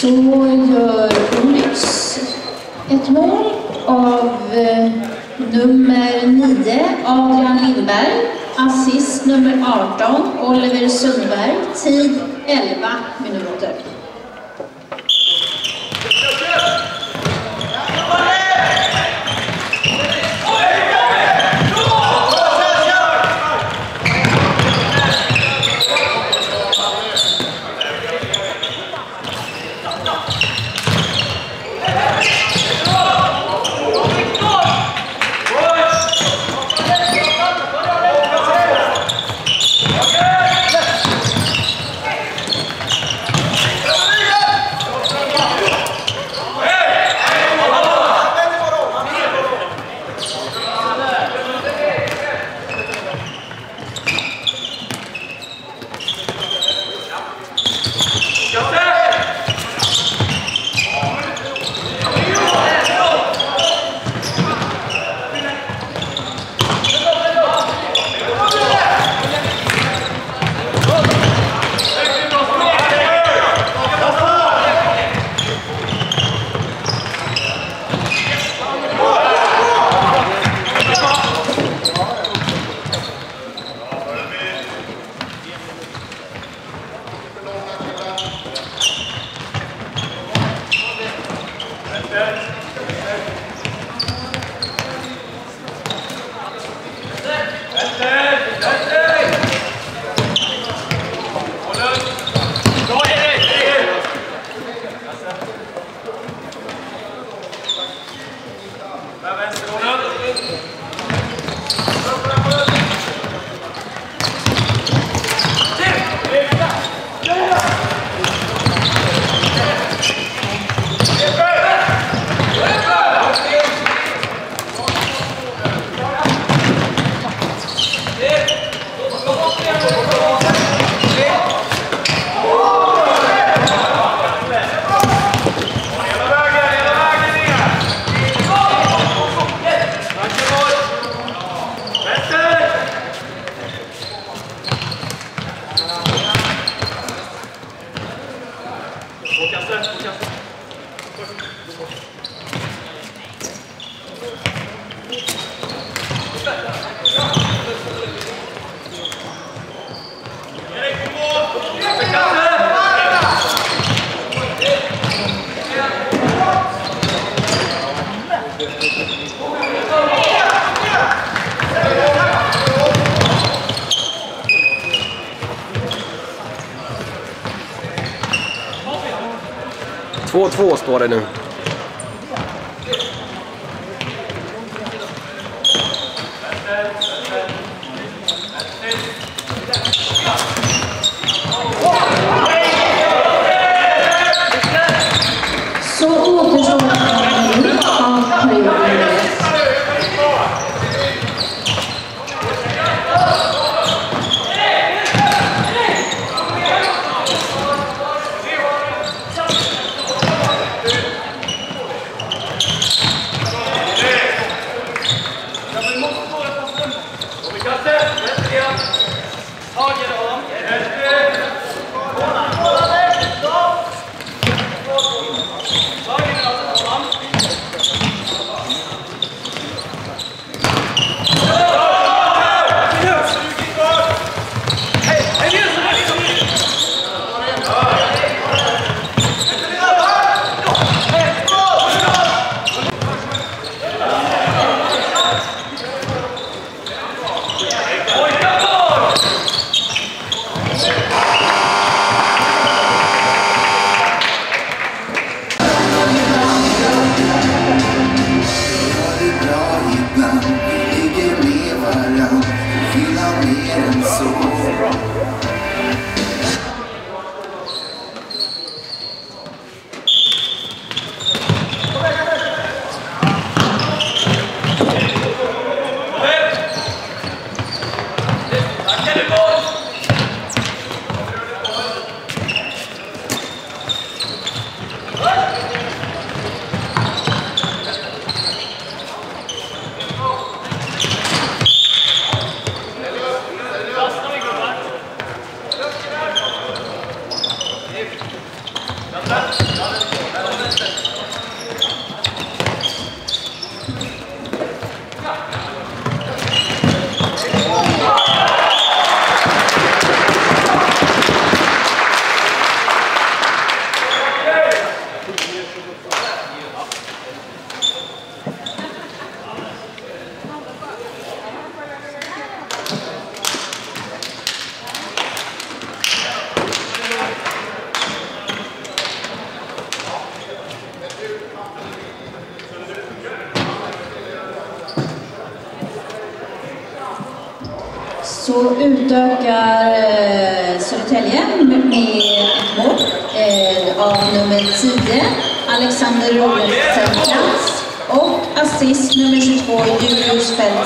så gör Olyx ett mål av eh, nummer 9, Adrian Lindberg. Assist nummer 18, Oliver Sundberg. Tid 11 minuter.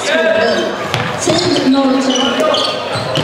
青春，青春。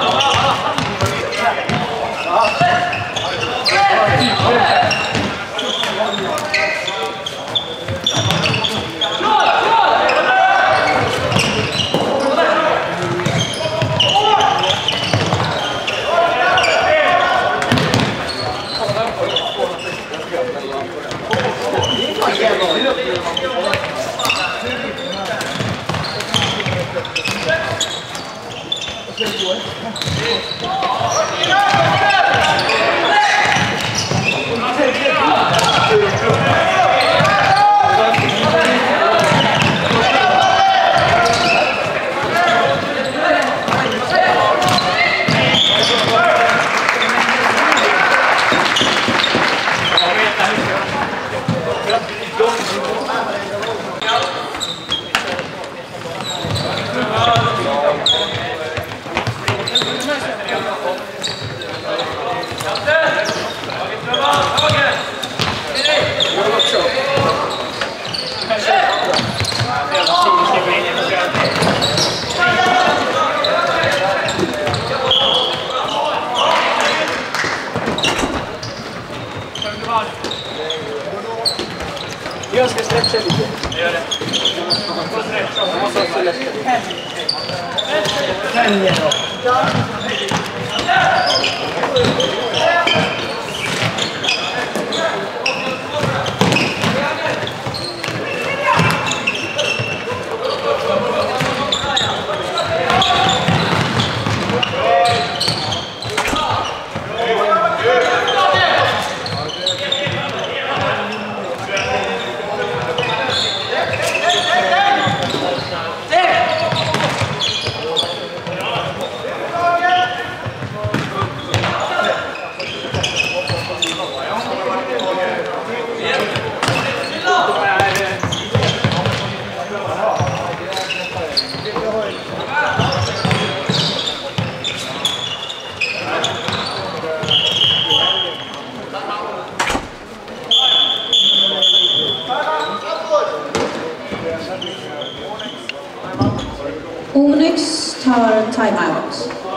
Come on. Gracias. Unix next star timeout.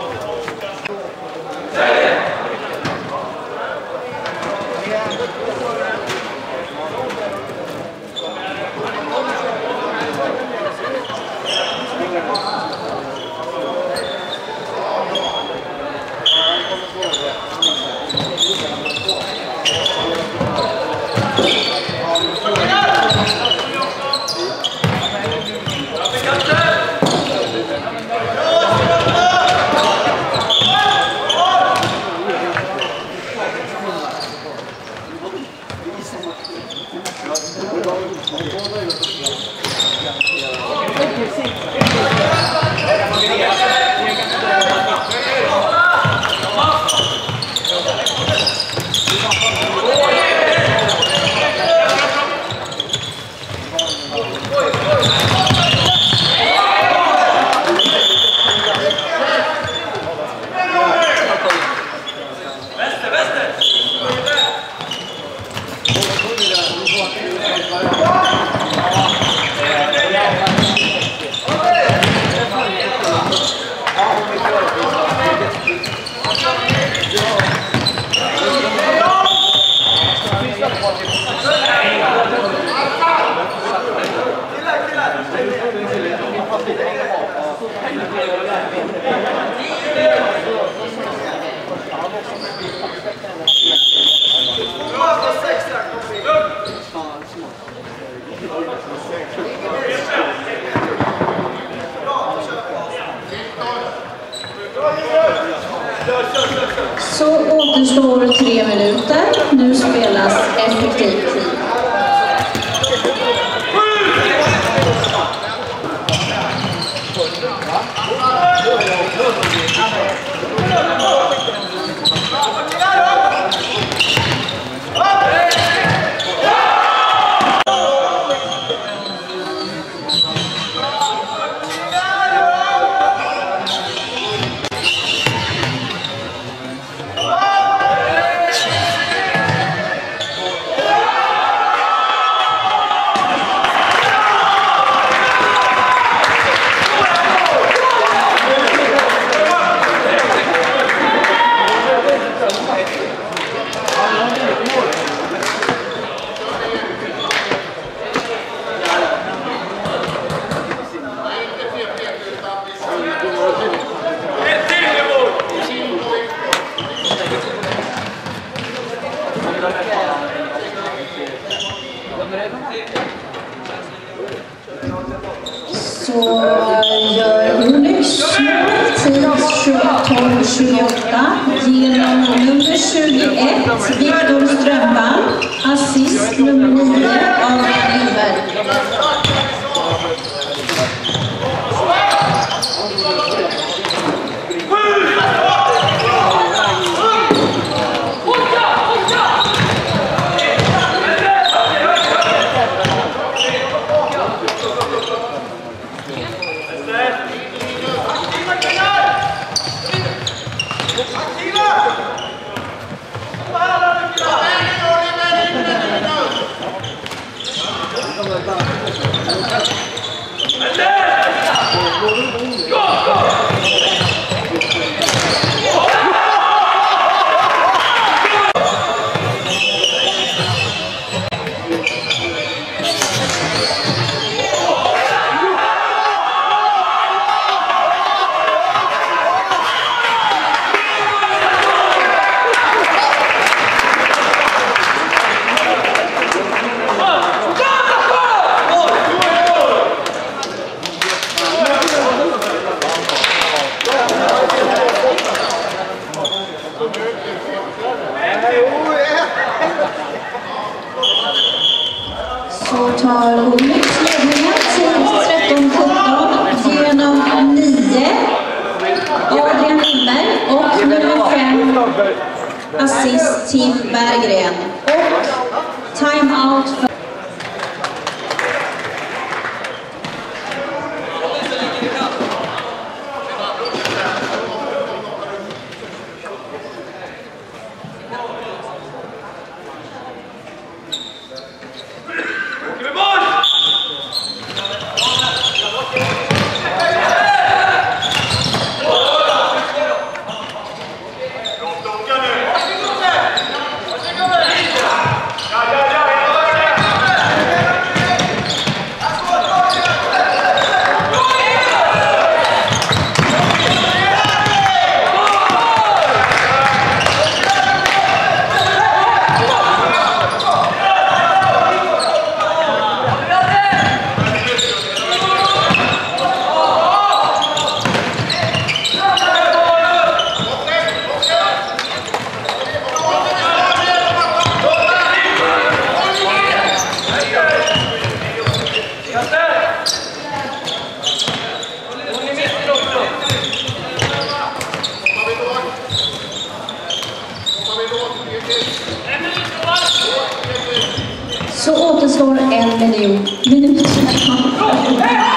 Så återstår en miljon minuter.